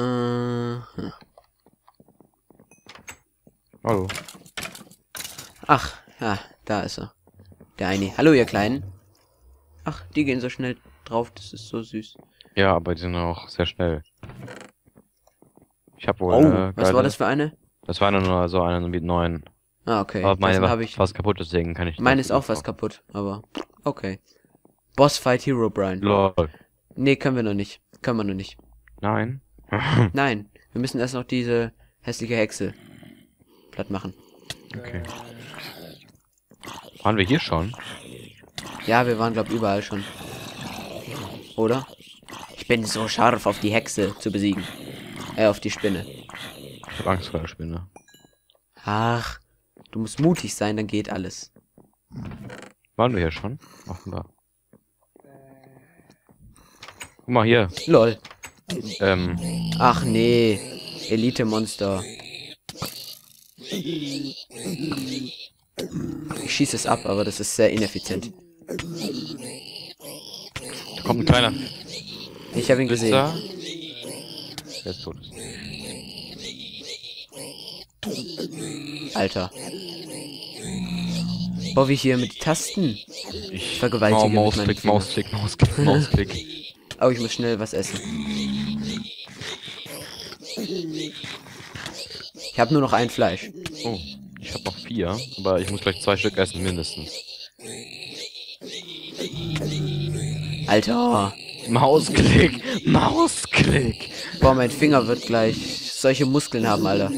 Äh, hm. Hallo. ach, ja, da ist er. Der eine. Hallo, ihr Kleinen. Ach, die gehen so schnell drauf, das ist so süß. Ja, aber die sind auch sehr schnell. Ich habe wohl. Oh, äh, was war das für eine? Das war nur so eine mit neun. Ah, okay. aber meine war habe ich. fast kaputt, deswegen kann ich. Meine ist auch kaufen. kaputt, aber okay. Boss Fight Hero Brian. Lol. Nee, können wir noch nicht. Können wir noch nicht. Nein. Nein, wir müssen erst noch diese hässliche Hexe platt machen. okay. Waren wir hier schon? Ja, wir waren glaub überall schon. Oder? Ich bin so scharf auf die Hexe zu besiegen. Äh, auf die Spinne. Ich hab Angst vor der Spinne. Ach, du musst mutig sein, dann geht alles. Waren wir hier schon? Offenbar. Guck mal hier. Lol. Ähm, Ach nee. Elite-Monster. Ich schieße es ab, aber das ist sehr ineffizient. da kommt ein kleiner Ich habe ihn gesehen. Der ist tot. Alter. Boah, wie hier mit Tasten. Ich vergewaltige Mausklick. Mausklick, Mausklick, Mausklick. Oh, ich muss schnell was essen. Ich habe nur noch ein Fleisch. Oh, ich habe noch vier, aber ich muss gleich zwei Stück essen, mindestens. Alter. Mausklick, Mausklick. Boah, mein Finger wird gleich solche Muskeln haben, Alter.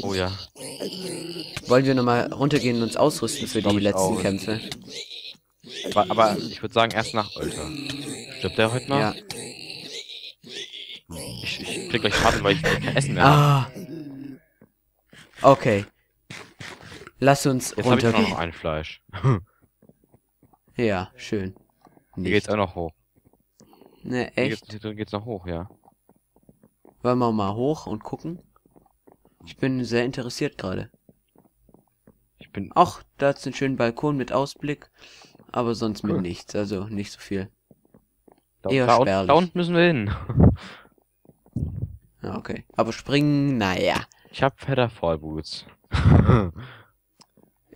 Oh ja. Wollen wir nochmal runtergehen und uns ausrüsten für die letzten auch. Kämpfe? Aber, ich würde sagen, erst nach Alter. Stirbt der heute noch? Ja. Ich, ich krieg gleich Schaden, weil ich kein Essen mehr habe. Ah. Okay. Lass uns Jetzt habe ich nur noch ein Fleisch. Ja, schön. Hier geht's auch noch hoch. Ne, Hier echt? geht's, hier drin geht's noch hoch, ja. Wollen wir mal hoch und gucken? Ich bin sehr interessiert gerade. Ich bin. Auch da ist ein schönen Balkon mit Ausblick, aber sonst mit Cool. nichts, also nicht so viel. Da, eher da, da unten müssen wir hin. Ja, okay. Aber springen, naja. Ich hab Feather Fall Boots.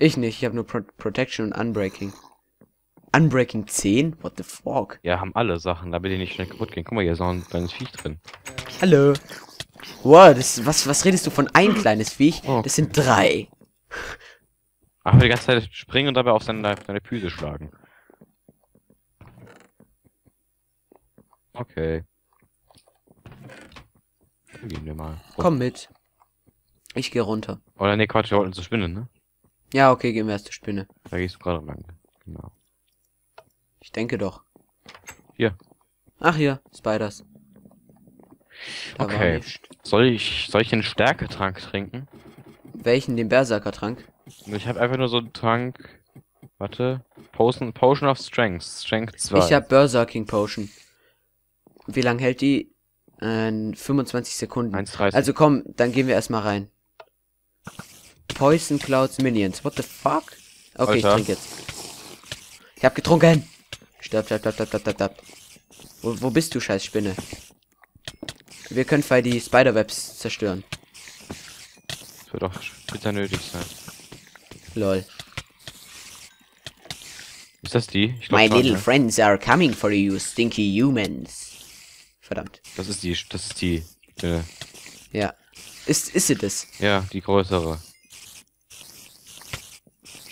Ich nicht, ich habe nur Pro Protection und Unbreaking. Unbreaking 10? What the fuck? ja, haben alle Sachen, damit die nicht schnell kaputt gehen. Guck mal, hier ist noch ein kleines Viech drin. Hallo. Wow, das, was, was redest du von ein kleines Viech? Oh. Das sind drei. Ach, die ganze Zeit springen und dabei auf seine, auf seine Füße schlagen. Okay. Dann Gehen wir mal. Komm mit. Ich gehe runter. Oder nee, Quatsch, wir wollten zur Spinne, ne? Ja, okay, gehen wir erst zur Spinne. Da gehst du gerade lang. Genau. Ich denke doch. Hier. Ach hier, Spiders. Da Okay. Soll ich, soll ich einen Stärketrank trinken? Welchen? Den Berserker-Trank? Ich habe einfach nur so einen Trank. Warte. Potion, Potion of Strength. Strength 2. Ich hab Berserking Potion. Wie lang hält die? Äh, 25 Sekunden. 1,30. Also komm, dann gehen wir erstmal rein. Poison Clouds Minions. What the fuck? Okay, ich Alter. trinke jetzt. Ich hab getrunken. Stirb, stirb, stirb, stirb, stirb, stirb. Wo, wo bist du, scheiß Spinne? Wir können vielleicht die Spiderwebs zerstören. Das wird doch bitter nötig sein. Lol. Ist das die? Ich glaub My little ne? friends are coming for you, stinky humans. Verdammt. Das ist die, das ist die. Äh, Ja. Ist, ist sie das? ja, die größere.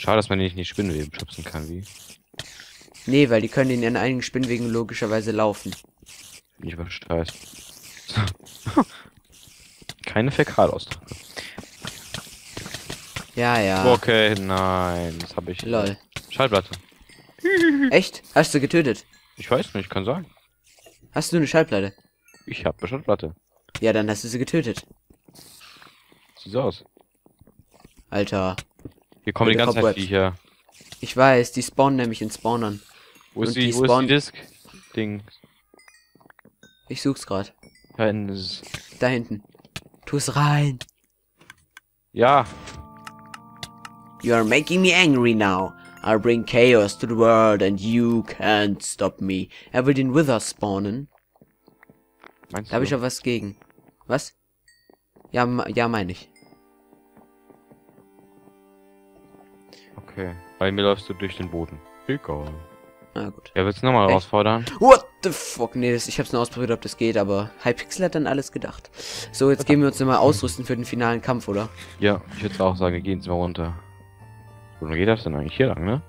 Schade, dass man nicht in die Spinnweben schubsen kann, wie? Nee, weil die können in ihren eigenen Spinnwegen logischerweise laufen. Ich aber scheiße. Keine Fäkalausdrücke. Ja, ja. Okay, nein, das habe ich. Lol. Schallplatte. Echt? Hast du getötet? Ich weiß nicht, kann sagen. Hast du eine Schallplatte? Ich habe eine Schallplatte. Ja, dann hast du sie getötet. Sieht so aus. Alter. Hier kommen die ganze Zeit. Viecher. Ich weiß, die spawnen nämlich in Spawnern. Wo ist Und die, die wo die Disk? Ding. Ich such's grad. Da hinten ist es. Da hinten. Tu's rein. Ja, You are making me angry now. I'll bring chaos to the world and you can't stop me. Er will den Wither spawnen. meinst Da habe ich auch was gegen. Was? Ja, ja, meine ich. Okay. Bei mir läufst du durch den Boden. Egal. Na gut. Ja, willst du nochmal herausfordern? What the fuck? Nee, das, ich hab's nur ausprobiert, ob das geht, aber Hypixel hat dann alles gedacht. So, jetzt gehen wir uns nochmal ausrüsten für den finalen Kampf, oder? Ja, ich würde auch sagen, wir gehen jetzt mal runter. Wo geht das denn eigentlich? Hier lang, ne?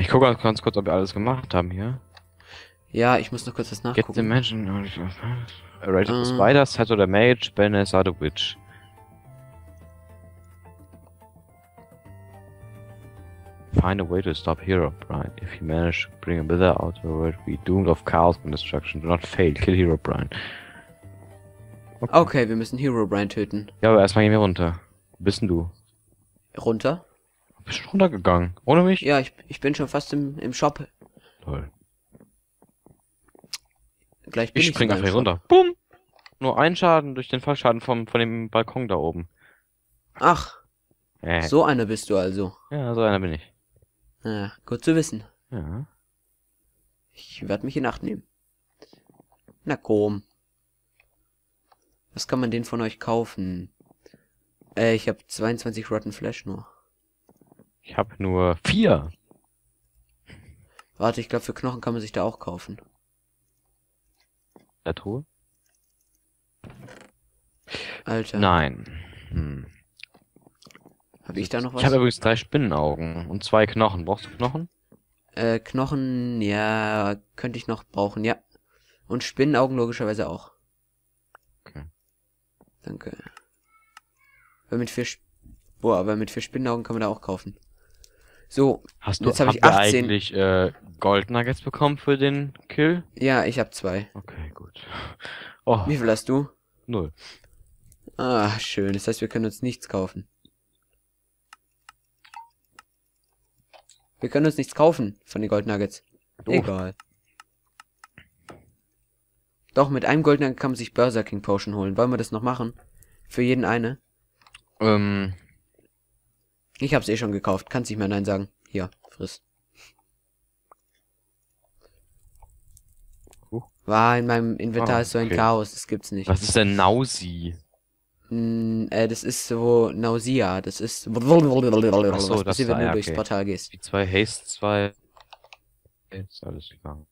Ich gucke ganz- kurz, ob wir alles gemacht haben hier. Ja, ich muss noch kurz was Get the nachgucken. Mansion. Rated Ähm. the Spider, Set the Mage, Benes the Witch. Find a way to stop Hero Brian. If you manage to bring a wither out, you will be doomed of chaos and destruction. Do not fail. Kill Hero Brian. Okay, wir müssen Hero Brian töten. Ja, aber erstmal gehen wir runter. Wo bist denn du? Runter? Bist du runtergegangen? Ohne mich? Ja, ich, ich bin schon fast im, im Shop. Toll. Gleich bin Ich ich spring einfach hier runter. Bumm! Nur ein Schaden durch den Fallschaden vom, von dem Balkon da oben. Ach, Äh. so einer bist du also. Ja, so einer bin ich. Ja, gut zu wissen. Ja. Ich werde mich in Acht nehmen. Na komm. Was kann man denn von euch kaufen? Äh, ich habe 22 Rotten Flash nur. Ich habe nur vier. Warte, ich glaube, für Knochen kann man sich da auch kaufen. Der Truhe? Alter, Nein. Hm. Habe ich da noch was? Ich habe übrigens drei Spinnenaugen und zwei Knochen. Brauchst du Knochen? äh, Knochen, ja, könnte ich noch brauchen, ja. Und Spinnenaugen logischerweise auch. Okay. Danke. Weil mit vier, Sp- boah, aber mit vier Spinnenaugen kann man da auch kaufen. So, Hast du Jetzt hab habt ich ihr 18. eigentlich äh, Gold Nuggets bekommen für den Kill? ja, ich habe zwei. Okay, gut. Oh, Wie viel hast du? null. Ah, schön. Das heißt, wir können uns nichts kaufen. Wir können uns nichts kaufen von den Gold Nuggets. Doof. Egal. Doch, mit einem Gold Nugget kann man sich Berserking Potion holen. Wollen wir das noch machen? Für jeden eine? Ähm, Ich hab's eh schon gekauft. Kannst nicht mehr Nein sagen. Hier, friss. Huh. War in meinem Inventar Ah, ist so ein okay. Chaos. Das gibt's nicht. was ist denn Nausi? Mm, äh, das ist so Nausea. Das ist. was das passiert, wenn da, du ja, durchs okay. Portal gehst. Die zwei Haste, zwei. Ist alles gegangen.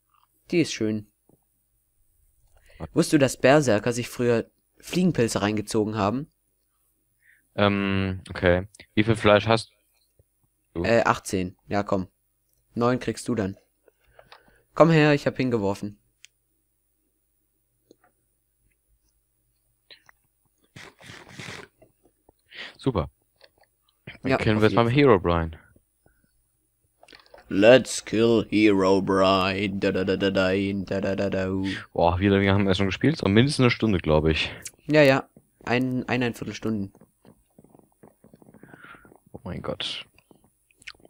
Die ist schön. Wusstest du, dass Berserker sich früher Fliegenpilze reingezogen haben? Ähm, okay. Wie viel Fleisch hast du? Äh, 18. Ja, komm. 9 kriegst du dann. Komm her, ich hab hingeworfen. Super. Dann ja, können wir jetzt mal mit Hero Brian. Let's kill Hero Brian. Da, da, da, da, da, da, da, da. Boah, wie lange haben wir schon gespielt? So mindestens eine Stunde, glaube ich. Ja, ja. Ein, eineinviertel Stunden. Oh mein Gott.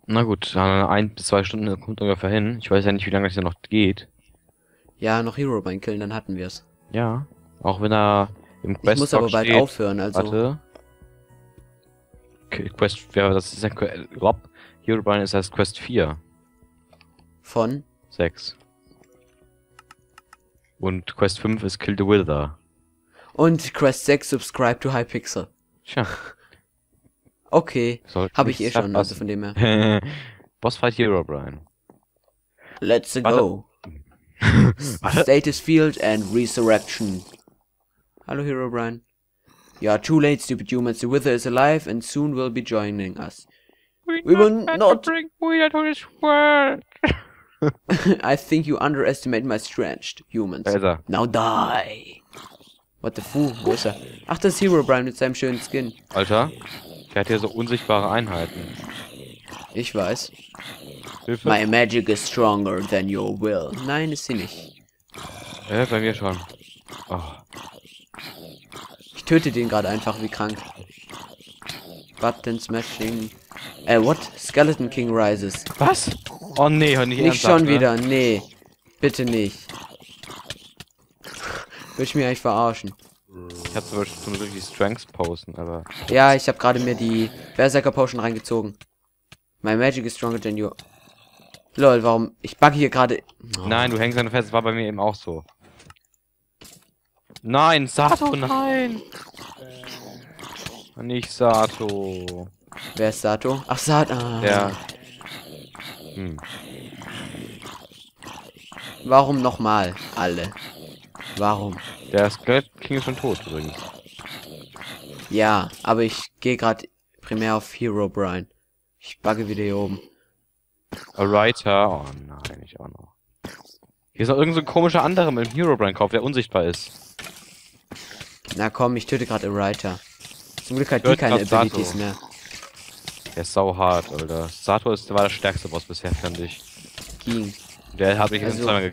Na gut, ein bis zwei Stunden kommt ungefähr hin. Ich weiß ja nicht, wie lange es ja noch geht. Ja, noch Hero Brian killen, dann hatten wir es. Ja. Auch wenn er im Quest. Ich muss aber bald aufhören, also. Warte. Quest, ja, das ist ja Rob. Hero Brian ist erst Quest 4. Von. 6. Und Quest 5 ist Kill the Wither. Und Quest 6 subscribe to Hypixel. Tja, Okay. sollte Hab ich eh schon, also von dem her. Bossfight Hero Brian. Let's go. Status Field and Resurrection. Hallo Hero Brian. Yeah, too late, stupid humans. The Wither is alive and soon will be joining us. We will not- bring Wither to this world. I think you underestimate my strength, humans. Da ist er. Now die. What the fu? Wo ist er? Ach, das ist Hero Brian mit seinem schönen Skin. Alter, der hat hier so unsichtbare Einheiten. Ich weiß. Hilfe. My magic is stronger than your will. Nein, ist sie nicht. Ja, bei mir schon. Oh. Ich töte den gerade einfach wie krank. Button smashing. Äh, what? Skeleton King rises. Was? Oh nee, hör nicht Nicht ernsthaft, schon ne? wieder, nee. Bitte nicht. Will ich mir eigentlich verarschen? Ich hab zum Beispiel so eine richtig Strengths posten, aber. Ja, ich habe gerade mir die Berserker Potion reingezogen. My magic is stronger than your. Lol, warum? Ich bugge hier gerade. Oh. Nein, du hängst an fest, das war bei mir eben auch so. Nein, Sato, nein! Nicht Sato. Wer ist Sato? Ach, Sato. Der. Hm. Warum nochmal alle? Warum? Der Skelett King ist schon tot übrigens. Ja, aber ich gehe gerade primär auf Hero Brian. Ich bugge wieder hier oben. A Writer. Oh nein, ich auch noch. Hier ist noch irgend so ein komischer anderer mit dem Hero Brian Kauf, der unsichtbar ist. Na komm, ich töte gerade Writer. Zum Glück hat die keine grad Sato. Abilities mehr. Der ist sau hart, Alter. Sato ist, war der stärkste Boss bisher, fand ich. Ging. Der mich jetzt Also- zweimal ge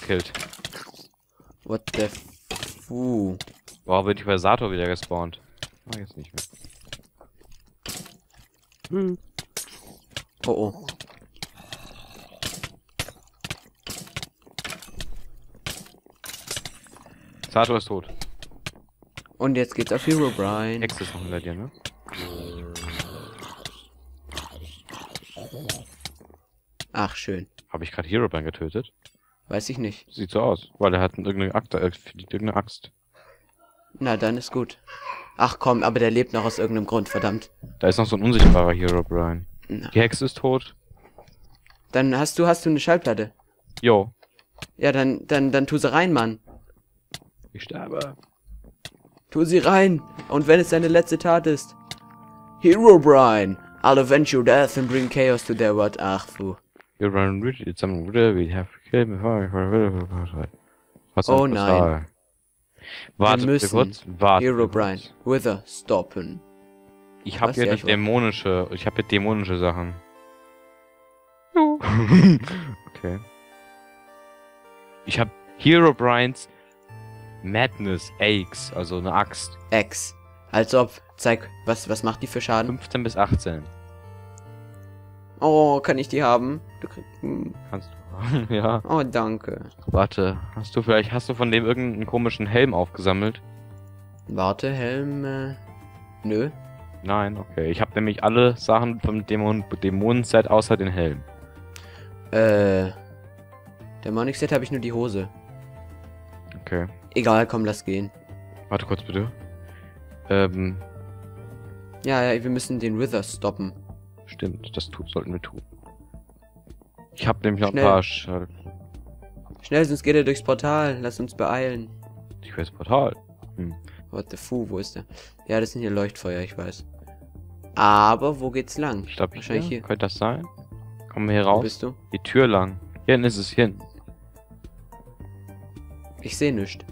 gekillt. What the fu? Warum bin ich bei Sato wieder gespawnt? Ah, jetzt nicht mehr. Oh oh. Sato ist tot. Und jetzt geht's auf Hero Brian. Hex ist noch hinter dir, ne? Ach, schön. Habe ich gerade Herobrine getötet? Weiß ich nicht. Sieht so aus, weil er hat irgendeine Axt, äh, irgendeine Axt. Na, dann ist gut. Ach komm, aber der lebt noch aus irgendeinem Grund, verdammt. Da ist noch so ein unsichtbarer Herobrine. Na. Die Hexe ist tot. Dann hast du, hast du eine Schallplatte. Jo. Ja, dann, dann, dann tu sie rein, Mann. Ich sterbe. Tu sie rein. Und wenn es deine letzte Tat ist. Hero Brian. I'll avenge your death and bring chaos to their world. Ach, fu. Herobrine rich, it's something we have killed before. Was Oh nein. war? Warte bitte müssen kurz. Warte. Hero Brian. Wither stoppen. Ich habe hier ja, nicht dämonische. Ich habe hier dämonische Sachen. okay. Ich habe Hero Brian's Madness Axe, also eine Axt. X. Als ob. Zeig, was, was macht die für Schaden? 15 bis 18. Oh, kann ich die haben? Du krieg, hm. Kannst du. ja. Oh, danke. Warte, hast du vielleicht, hast du von dem irgendeinen komischen Helm aufgesammelt? Warte, Helm. Äh, nö. Nein, okay. Ich habe nämlich alle Sachen vom Dämon Dämonenset außer den Helm. Äh. Demonic Set habe ich nur die Hose. Okay. Egal, komm, lass gehen. Warte kurz bitte. Ähm, Ja, ja, wir müssen den Wither stoppen. stimmt, das tut, sollten wir tun. Ich habe nämlich noch Schnell. ein paar Sch Schnell, sonst geht er durchs Portal. Lass uns beeilen. Ich weiß Portal. What the fu, wo ist der? Ja, das sind hier Leuchtfeuer, ich weiß. Aber wo geht's lang? Ich glaube, Wahrscheinlich hier. hier. Könnte das sein? Kommen wir hier Wo raus? bist du? Die Tür lang. Hier ist es hin. Ich sehe nichts.